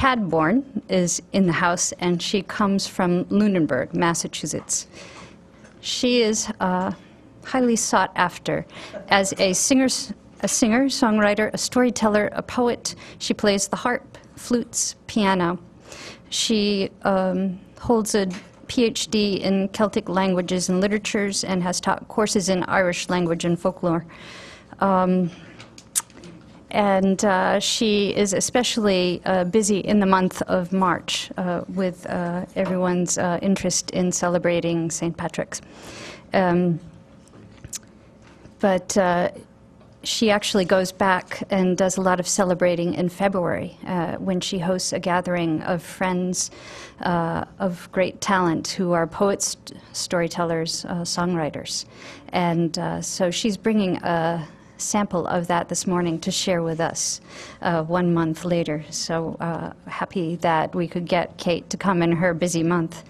Chadbourne is in the house, and she comes from Lunenburg, Massachusetts. She is uh, highly sought after as a singer, a singer, songwriter, a storyteller, a poet. She plays the harp, flutes, piano. She um, holds a PhD in Celtic languages and literatures and has taught courses in Irish language and folklore. Um, and uh, she is especially uh, busy in the month of March uh, with uh, everyone's uh, interest in celebrating St. Patrick's. Um, but uh, she actually goes back and does a lot of celebrating in February when she hosts a gathering of friends of great talent who are poets, storytellers, songwriters. And so she's bringing a sample of that this morning to share with us uh, one month later. So uh, happy that we could get Kate to come in her busy month.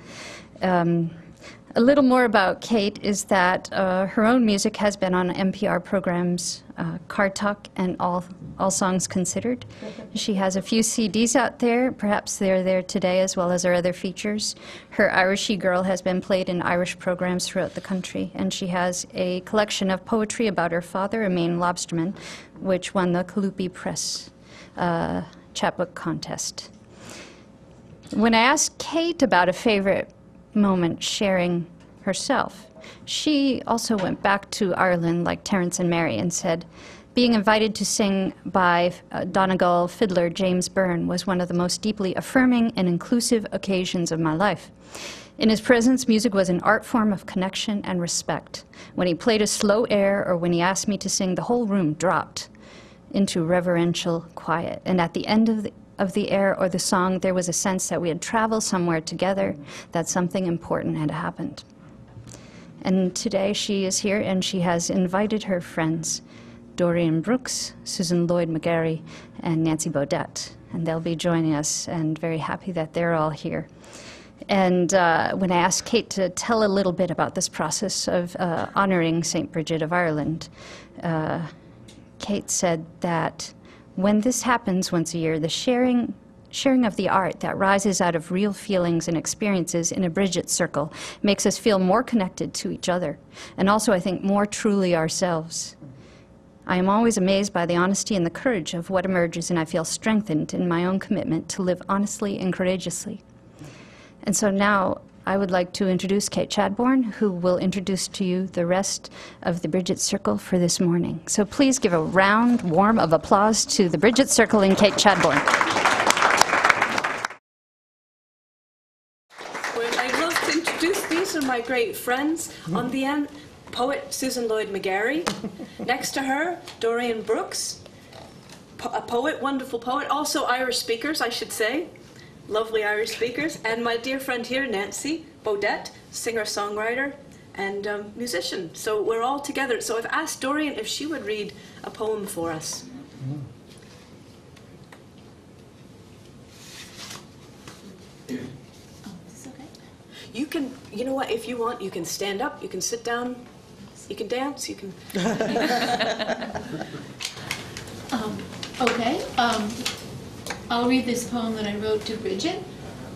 Um, a little more about Kate is that uh, her own music has been on NPR programs, uh, Car Talk and All, All Songs Considered. She has a few CDs out there. Perhaps they're there today as well as her other features. Her Irishy Girl has been played in Irish programs throughout the country, and she has a collection of poetry about her father, a Maine lobsterman, which won the Kalupi Press uh, chapbook contest. When I asked Kate about a favorite moment sharing herself. She also went back to Ireland, like Terence and Mary, and said, being invited to sing by uh, Donegal fiddler James Byrne was one of the most deeply affirming and inclusive occasions of my life. In his presence, music was an art form of connection and respect. When he played a slow air or when he asked me to sing, the whole room dropped into reverential quiet. And at the end of the of the air or the song, there was a sense that we had traveled somewhere together, that something important had happened. And today she is here and she has invited her friends, Dorian Brooks, Susan Lloyd McGarry, and Nancy Beaudette. And they'll be joining us, and very happy that they're all here. And uh, when I asked Kate to tell a little bit about this process of uh, honoring St. Bridget of Ireland, uh, Kate said that when this happens once a year, the sharing sharing of the art that rises out of real feelings and experiences in a Bridget circle makes us feel more connected to each other, and also, I think, more truly ourselves. I am always amazed by the honesty and the courage of what emerges, and I feel strengthened in my own commitment to live honestly and courageously. And so now I would like to introduce Kate Chadbourne, who will introduce to you the rest of the Bridget Circle for this morning. So please give a round, warm of applause to the Bridget Circle and Kate Chadbourne. Well, I'd love to introduce these are my great friends. On the end, poet Susan Lloyd McGarry. Next to her, Dorian Brooks, po- a poet, wonderful poet, also Irish speakers, I should say lovely Irish speakers, and my dear friend here, Nancy Beaudette, singer songwriter and um, musician. So we're all together. So I've asked Dorian if she would read a poem for us. You can, you know what, if you want, you can stand up, you can sit down, you can dance, you can. um, okay. Um, I'll read this poem that I wrote to Bridget,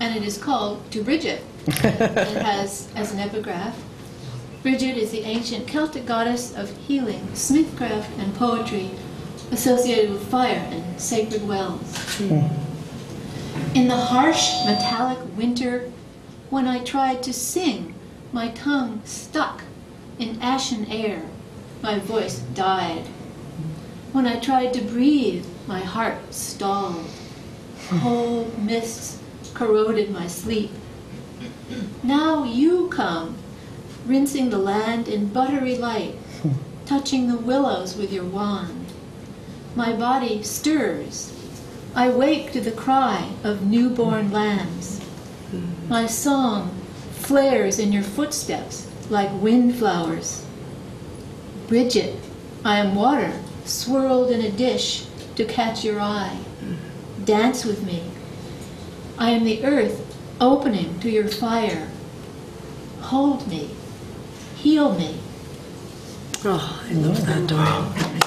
and it is called To Bridget. it has as an epigraph Bridget is the ancient Celtic goddess of healing, smithcraft, and poetry associated with fire and sacred wells. Hmm. In the harsh, metallic winter, when I tried to sing, my tongue stuck in ashen air, my voice died. When I tried to breathe, my heart stalled. Cold mists corroded my sleep. Now you come, rinsing the land in buttery light, touching the willows with your wand. My body stirs. I wake to the cry of newborn lambs. My song flares in your footsteps like windflowers. Bridget, I am water swirled in a dish to catch your eye. Dance with me. I am the earth opening to your fire. Hold me. Heal me. Oh, I love that, Dorian.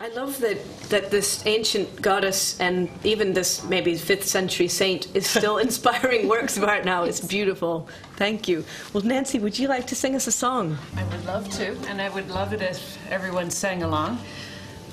I love that, that this ancient goddess and even this maybe 5th century saint is still inspiring works of art now. It's beautiful. Thank you. Well, Nancy, would you like to sing us a song? I would love to, and I would love it if everyone sang along.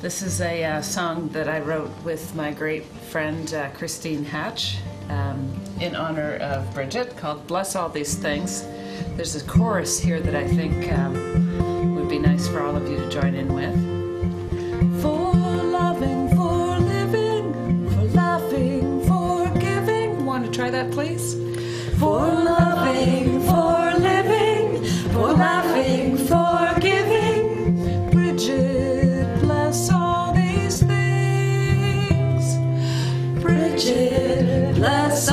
This is a uh, song that I wrote with my great friend uh, Christine Hatch um, in honor of Bridget called Bless All These Things. There's a chorus here that I think um, would be nice for all of you to join in with. For loving, for living, for laughing, for giving. Want to try that, please? For loving, for living, for laughing, Bridget, bless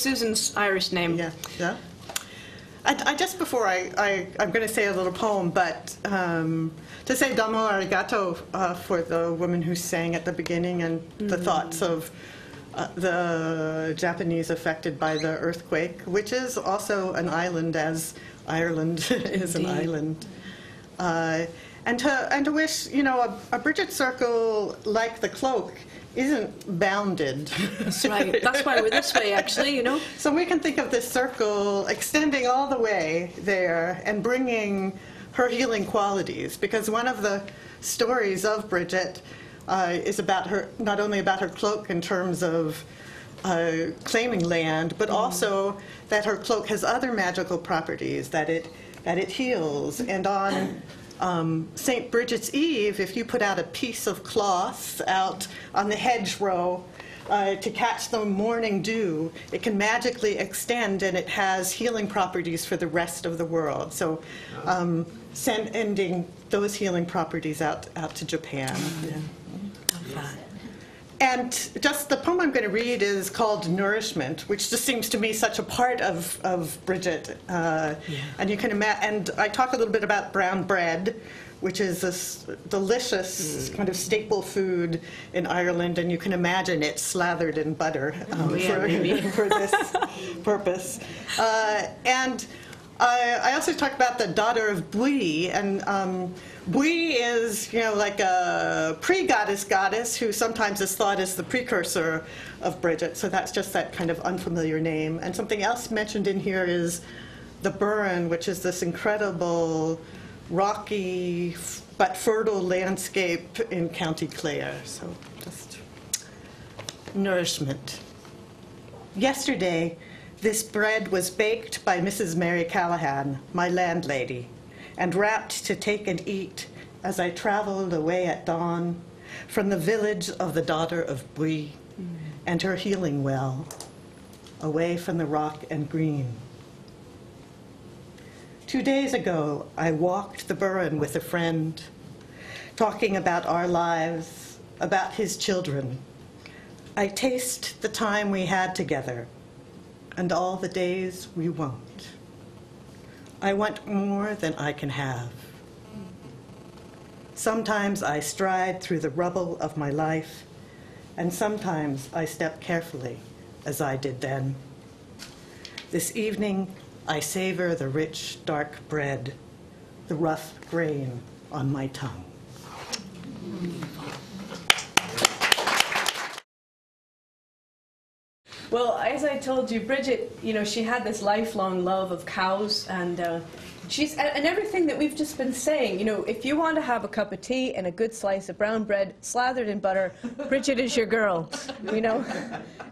Susan's Irish name. Yeah, yeah. I, I just before I, I I'm going to say a little poem, but um, to say domo arigato uh, for the woman who sang at the beginning and the thoughts of uh, the Japanese affected by the earthquake, which is also an island as Ireland is an island. Uh, and to and to wish you know a, a Bridget circle like the cloak isn't bounded. That's right. That's why we're this way, actually, you know? So we can think of this circle extending all the way there and bringing her healing qualities. Because one of the stories of Bridget uh, is about her, not only about her cloak in terms of uh, claiming land, but also that her cloak has other magical properties, that it, that it heals. And on um, St. Bridget's Eve, if you put out a piece of cloth out on the hedgerow, uh, to catch the morning dew, it can magically extend and it has healing properties for the rest of the world. So, um, send, ending those healing properties out, out to Japan. And just the poem I'm going to read is called Nourishment, which just seems to me such a part of, of Bridget. Uh, And you can imagine, and I talk a little bit about brown bread, which is this delicious kind of staple food in Ireland, and you can imagine it slathered in butter um, for, for this purpose. Uh, and I, I also talk about the daughter of Bui, and um, Bui is, you know, like a pre-goddess goddess who sometimes is thought as the precursor of Bridget. So that's just that kind of unfamiliar name. And something else mentioned in here is the Burren, which is this incredible rocky but fertile landscape in County Clare. So just nourishment. Yesterday, this bread was baked by Mrs. Mary Callahan, my landlady, and wrapped to take and eat as I traveled away at dawn from the village of the daughter of Bui and her healing well, away from the rock and green. Two days ago, I walked the Burren with a friend, talking about our lives, about his children. I taste the time we had together and all the days we won't. I want more than I can have. Sometimes I stride through the rubble of my life, and sometimes I step carefully, as I did then. This evening, I savor the rich, dark bread, the rough grain on my tongue. Well, as I told you, Bridget, you know, she had this lifelong love of cows, and uh, she's and, everything that we've just been saying. You know, if you want to have a cup of tea and a good slice of brown bread slathered in butter, Bridget is your girl. You know,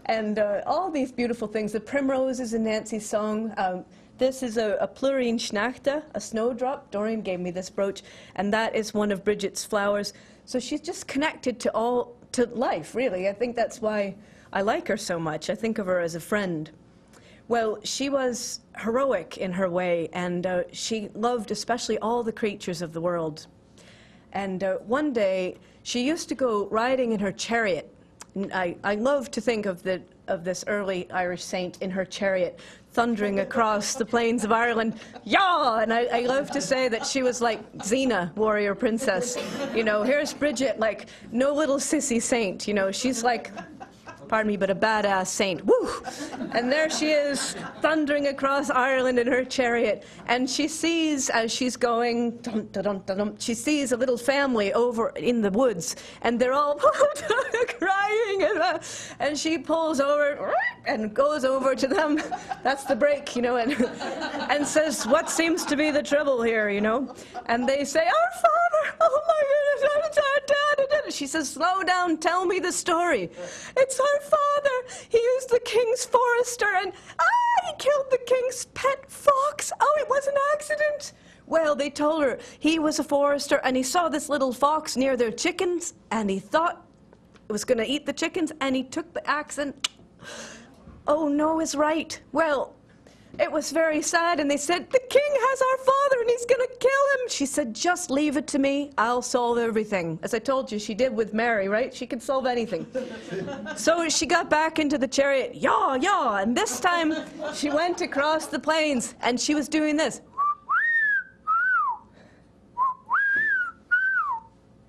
and uh, all these beautiful things. The primrose is in Nancy's song. Um, this is a, a plúirín sneachta, a snowdrop. Dorian gave me this brooch, and that is one of Bridget's flowers. So she's just connected to all to life, really. I think that's why I like her so much. I think of her as a friend. Well, she was heroic in her way, and uh, she loved especially all the creatures of the world. And uh, one day, she used to go riding in her chariot. I, I love to think of, the, of this early Irish saint in her chariot, thundering across the plains of Ireland. Yeah! And I, I love to say that she was like Xena, warrior princess. You know, here's Bridget, like no little sissy saint. You know, she's like pardon me, but a badass saint. Woo! And there she is, thundering across Ireland in her chariot. And she sees, as she's going, dun, dun, dun, she sees a little family over in the woods, and they're all crying. And, uh, and she pulls over and goes over to them. That's the break, you know, and, and says, What seems to be the trouble here, you know? And they say, Our father! Oh my goodness! it's our dad." She says, Slow down, tell me the story. It's our father. He was the king's forester, and ah, he killed the king's pet fox. Oh, it was an accident. Well, they told her he was a forester, and he saw this little fox near their chickens, and he thought it was going to eat the chickens, and he took the axe and. Oh, no is right. Well, it was very sad, and they said, The king has our father, and he's going to kill him. She said, Just leave it to me. I'll solve everything. As I told you, she did with Mary, right? She could solve anything. so she got back into the chariot, yaw, yaw, and this time she went across the plains, and she was doing this.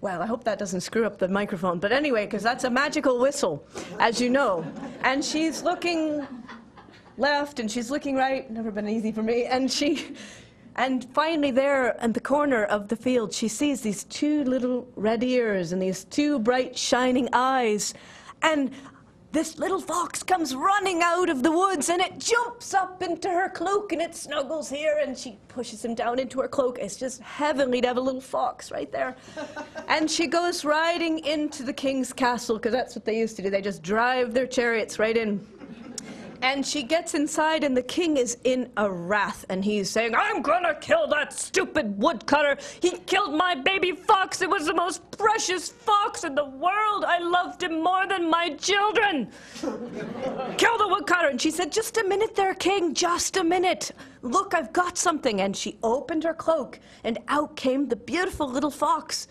Well, I hope that doesn't screw up the microphone. But anyway, because that's a magical whistle, as you know. And she's looking left and she's looking right. Never been easy for me. And she, and finally there in the corner of the field, she sees these two little red ears and these two bright shining eyes. And this little fox comes running out of the woods and it jumps up into her cloak and it snuggles here and she pushes him down into her cloak. It's just heavenly to have a little fox right there. and she goes riding into the king's castle because that's what they used to do. They just drive their chariots right in. And she gets inside, and the king is in a wrath, and he's saying, I'm gonna kill that stupid woodcutter. He killed my baby fox. It was the most precious fox in the world. I loved him more than my children. kill the woodcutter. And she said, Just a minute there, king, just a minute. Look, I've got something. And she opened her cloak, and out came the beautiful little fox.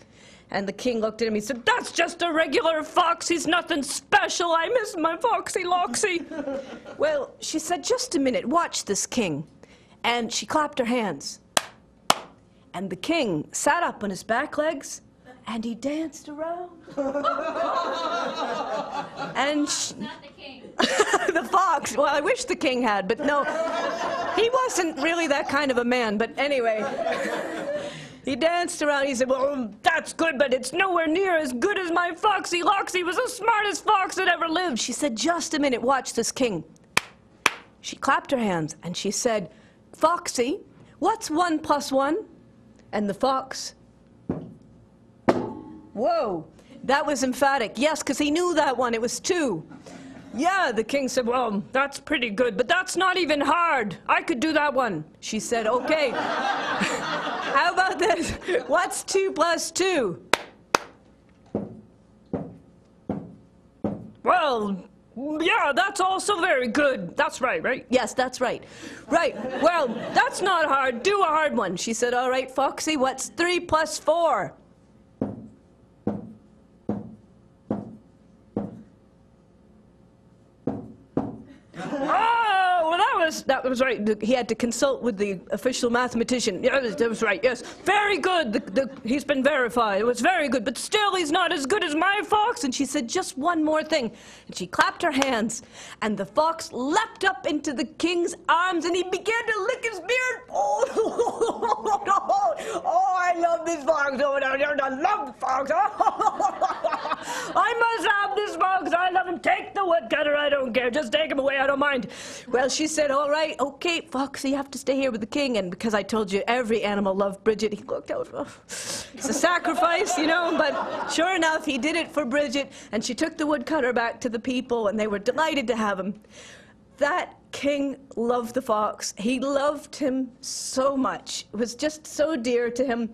And the king looked at him. He said, That's just a regular fox. He's nothing special. I miss my foxy loxy. well, she said, Just a minute. Watch this, king. And she clapped her hands. And the king sat up on his back legs and he danced around. and sh- Not the king. the fox. Well, I wish the king had, but no, he wasn't really that kind of a man. But anyway, he danced around. He said, Well, that's good, but it's nowhere near as good as my Foxy Loxy was the smartest fox that ever lived. She said, Just a minute, watch this king. She clapped her hands and she said, Foxy, what's one plus one? And the fox, Whoa, that was emphatic. Yes, because he knew that one. It was two. Yeah, the king said, Well, that's pretty good, but that's not even hard. I could do that one. She said, Okay. How about this? What's two plus two? Well, yeah, that's also very good. That's right, right? Yes, that's right. Right. Well, that's not hard. Do a hard one. She said, All right, Foxy, what's three plus four? Oh, that was right. The- He had to consult with the official mathematician. Yeah, that was right. Yes, very good. The, the, he's been verified. It was very good, but still, he's not as good as my fox. And she said, just one more thing. And she clapped her hands, and the fox leapt up into the king's arms, and he began to lick his beard. Oh, oh I love this fox. Oh, I love the fox. I must. I love him. Take the woodcutter. I don't care. Just take him away. I don't mind. Well, she said, all right, okay, fox, you have to stay here with the king. And because I told you every animal loved Bridget, he looked out. Oh, it's a sacrifice, you know. But sure enough, he did it for Bridget. And she took the woodcutter back to the people, and they were delighted to have him. That king loved the fox. He loved him so much. It was just so dear to him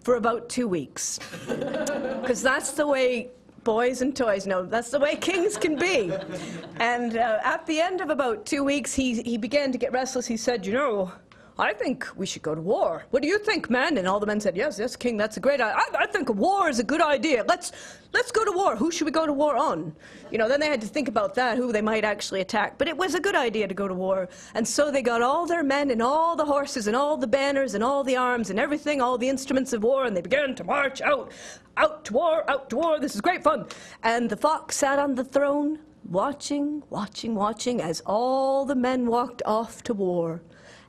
for about two weeks. Because that's the way boys and toys No, That's the way kings can be. And uh, at the end of about two weeks, he, he began to get restless. He said, You know, I think we should go to war. What do you think, men? And all the men said, Yes, yes, king, that's a great idea. I, I think war is a good idea. Let's, let's go to war. Who should we go to war on? You know, then they had to think about that, who they might actually attack. But it was a good idea to go to war. And so they got all their men and all the horses and all the banners and all the arms and everything, all the instruments of war, and they began to march out. Out to war, out to war. This is great fun. And the fox sat on the throne, watching, watching, watching as all the men walked off to war.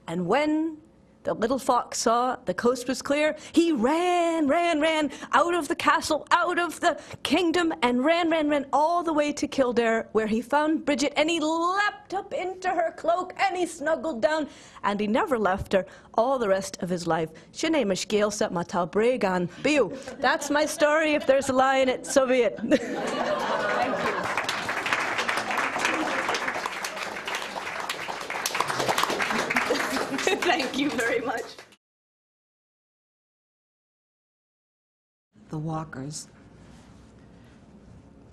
And when the little fox saw the coast was clear, he ran, ran, ran out of the castle, out of the kingdom, and ran, ran, ran all the way to Kildare, where he found Bridget, and he leapt up into her cloak, and he snuggled down, and he never left her all the rest of his life. Sinead Mashgale set my tal bregan. Biu. That's my story. If there's a lie in it, so be it. Thank you very much. The Walkers.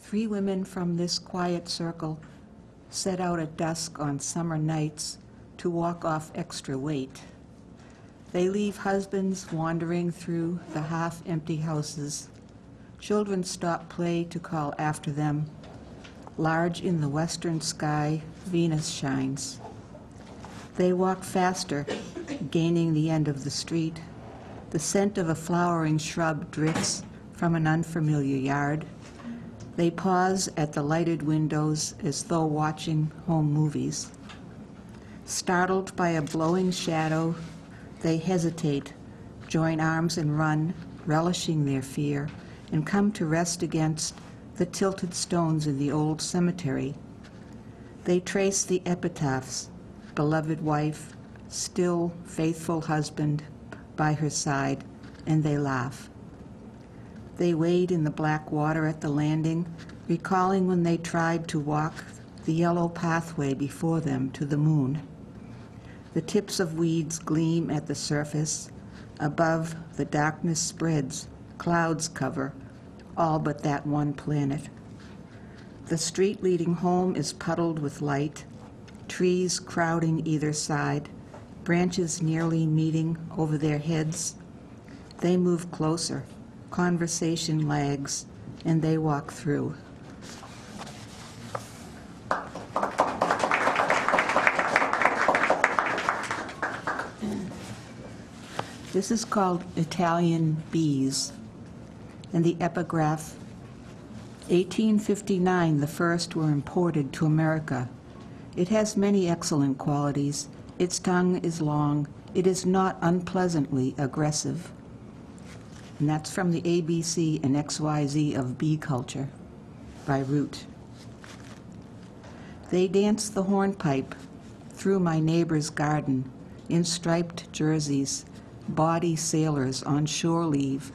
Three women from this quiet circle set out at dusk on summer nights to walk off extra weight. They leave husbands wandering through the half-empty houses. Children stop play to call after them. Large in the western sky, Venus shines. They walk faster, gaining the end of the street. The scent of a flowering shrub drifts from an unfamiliar yard. They pause at the lighted windows as though watching home movies. Startled by a blowing shadow, they hesitate, join arms and run, relishing their fear, and come to rest against the tilted stones in the old cemetery. They trace the epitaphs beloved wife, still faithful husband by her side, and they laugh. They wade in the black water at the landing, recalling when they tried to walk the yellow pathway before them to the moon. The tips of weeds gleam at the surface. Above, the darkness spreads, clouds cover, all but that one planet. The street leading home is puddled with light, trees crowding either side, branches nearly meeting over their heads. They move closer, conversation lags, and they walk through. This is called Italian Bees, and the epigraph 1859, the first were imported to America. It has many excellent qualities. Its tongue is long. It is not unpleasantly aggressive. And that's from the ABC and XYZ of Bee Culture by Root. They dance the hornpipe through my neighbor's garden in striped jerseys, body sailors on shore leave,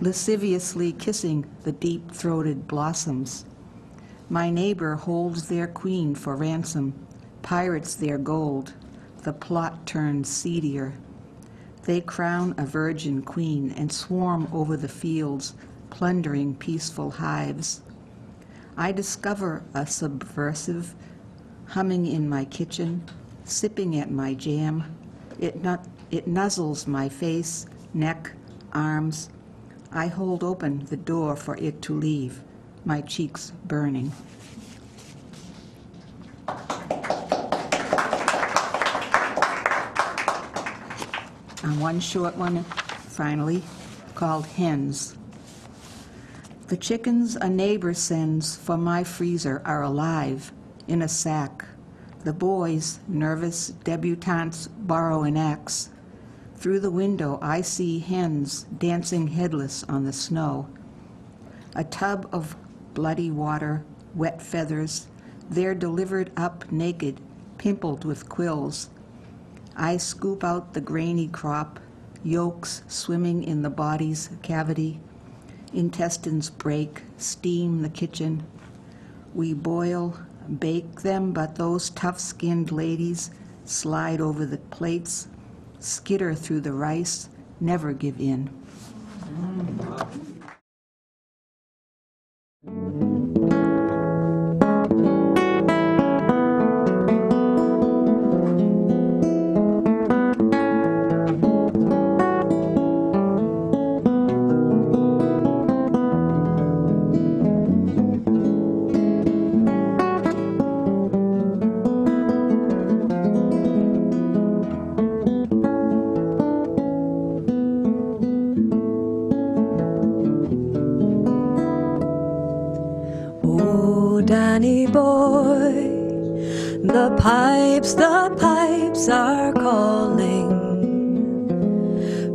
lasciviously kissing the deep throated blossoms. My neighbor holds their queen for ransom, pirates their gold, the plot turns seedier. They crown a virgin queen and swarm over the fields, plundering peaceful hives. I discover a subversive humming in my kitchen, sipping at my jam. It, nut, it nuzzles my face, neck, arms. I hold open the door for it to leave, my cheeks burning. And one short one, finally, called Hens. The chickens a neighbor sends for my freezer are alive in a sack. The boys, nervous debutantes, borrow an axe. Through the window, I see hens dancing headless on the snow. A tub of bloody water, wet feathers, they're delivered up naked, pimpled with quills. I scoop out the grainy crop, yolks swimming in the body's cavity. Intestines break, steam the kitchen. We boil, bake them, but those tough skinned ladies slide over the plates, skitter through the rice, never give in. Oh,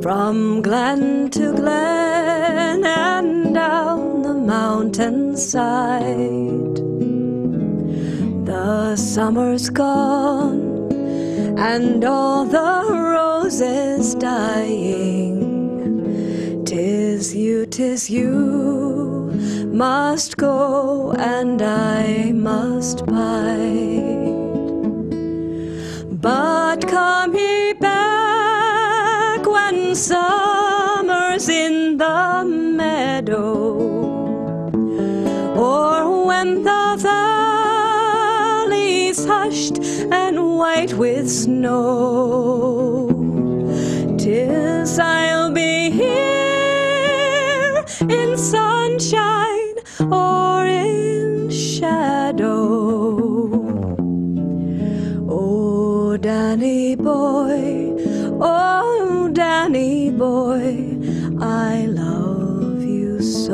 from glen to glen and down the mountainside. The summer's gone and all the roses dying. Tis you, tis you must go and I must bide. But come ye summer's in the meadow, or when the valley's hushed and white with snow. Tis I'll be here in sunshine or in shadow. Oh, Danny boy, oh, Danny boy, I love you so.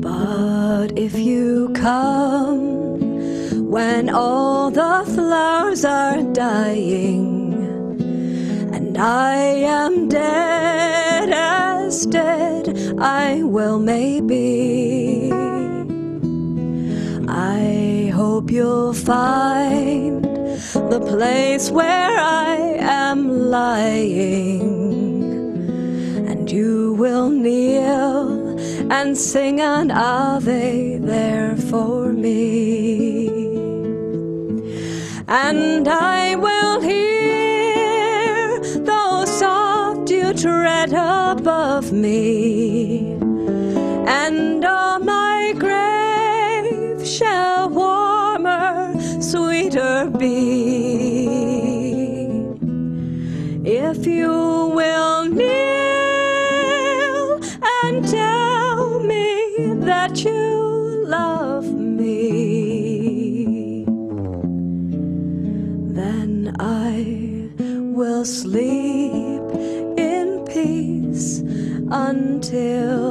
But if you come when all the flowers are dying, and I am dead as instead, I will maybe. I hope you'll find the place where I am lying, and you will kneel and sing an Ave there for me. And I will hear the soft dew tread above me, and on my grave shall warmer, sweeter be. If you will kneel and tell me that you love me, then I will sleep in peace until